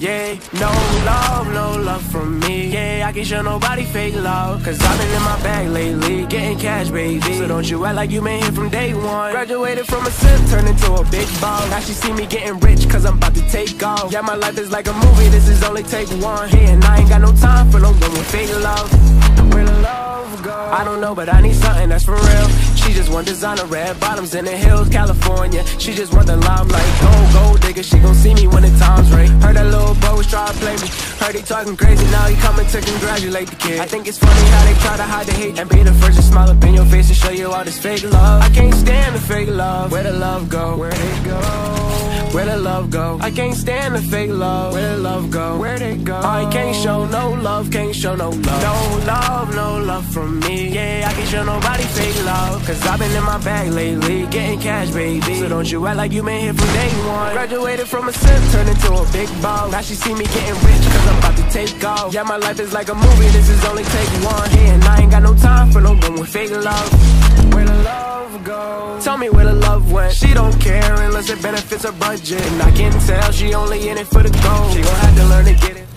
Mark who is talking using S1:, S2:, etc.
S1: Yeah, no love, no love from me. Yeah, I can't show nobody fake love. Cause I've been in my bag lately, getting cash, baby. So don't you act like you been here from day one. Graduated from a sim, turned into a big ball. Now she see me getting rich, cause I'm about to take off. Yeah, my life is like a movie, this is only take one. Hey, and I ain't got no time for no one with fake love. Where the love go? I don't know, but I need something that's for real. She just want designer red bottoms in the hills, California. She just want the limelight, gold, gold digger. She gon' see me when the time's right. Heard that try play me. Heard he talking crazy, now he coming to congratulate the kid. I think it's funny how they try to hide the hate and be the first to smile up in your face and show you all this fake love. I can't stand the fake love. Where the love go? Where it go? Where the love go? I can't stand the fake love. Where the love go? Where'd it go? I can't show no love, can't show no love. No love, no love from me. Yeah, I can't show nobody fake love. Cause I've been in my bag lately, getting cash, baby. So don't you act like you been here from day one. Graduated from a sim, turned into a big ball. Now she see me getting rich, cause I'm about to take off. Yeah, my life is like a movie, this is only take one. Yeah, and I ain't got no time for no one with fake love. Where the love go? Tell me where the love went. She don't it benefits her budget. And I can tell she only in it for the gold. She gon' have to learn to get it.